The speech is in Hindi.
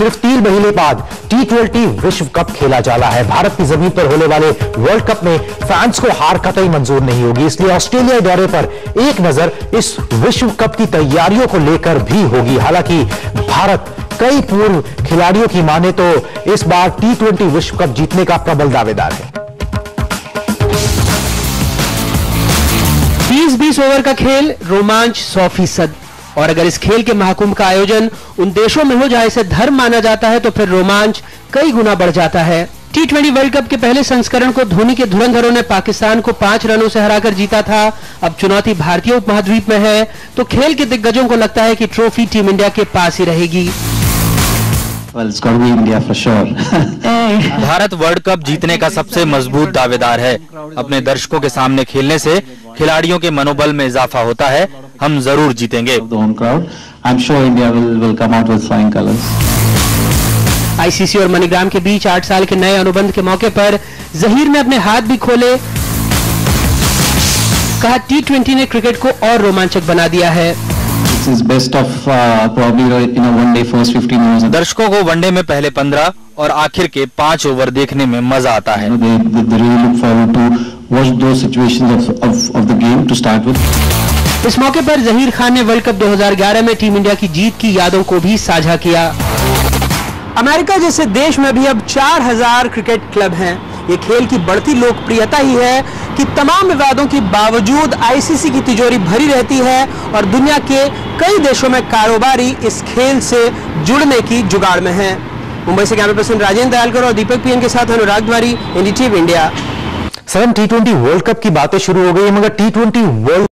सिर्फ़ तीन महीने बाद टी ट्वेंटी विश्व कप खेला जा रहा है। भारत की ज़मीन पर होने वाले वर्ल्ड कप में फैंस को हार कतई मंजूर नहीं होगी। इसलिए ऑस्ट्रेलिया दौरे पर एक नज़र इस विश्व कप की तैयारियों को लेकर भी होगी। हालाँकि भारत कई पूर्व खिलाड़ियों की माने तो इस बार टी ट्वेंटी विश्व कप जीतने का प्रबल दावेदार है। 20-20 ओवर का खेल, रोमांच सौ फ़ीसद। और अगर इस खेल के महाकुंभ का आयोजन उन देशों में हो जहाँ इसे धर्म माना जाता है तो फिर रोमांच कई गुना बढ़ जाता है। टी ट्वेंटी वर्ल्ड कप के पहले संस्करण को धोनी के धुरंधरों ने पाकिस्तान को पाँच रनों से हराकर जीता था। अब चुनौती भारतीय उपमहाद्वीप में है तो खेल के दिग्गजों को लगता है कि ट्रॉफी टीम इंडिया के पास ही रहेगी। Well, it's be India for sure. Bharat world cup जीतने का सबसे मज़बूत दावेदार है। अपने दर्शकों के सामने खेलने से खिलाड़ियों के मनोबल में इजाफा होता है। हम ज़रूर जीतेंगे। आईसीसी और मनीग्राम के बीच आठ साल के नए अनुबंध के मौके पर जहीर ने अपने हाथ भी खोले। कहा टी ट्वेंटी ने क्रिकेट को और रोमांचक बना दिया है। दर्शकों को वनडे में पहले पंद्रह और आखिर के पाँच ओवर देखने में मज़ा आता है। You know, they, they really इस मौके पर जहीर खान ने वर्ल्ड कप 2011 में टीम इंडिया की जीत की यादों को भी साझा किया। अमेरिका जैसे देश में भी अब 4000 क्रिकेट क्लब हैं। ये खेल की बढ़ती लोकप्रियता ही है कि तमाम विवादों के बावजूद आईसीसी की तिजोरी भरी रहती है और दुनिया के कई देशों में कारोबारी इस खेल से जुड़ने की जुगाड़ में है। मुंबई से कैमरा पर्सन राजेंद्र दयालकर और दीपक पीएन के साथ Anurag Dwari India. Sir T world cup की बातें शुरू हो गई मगर टी वर्ल्ड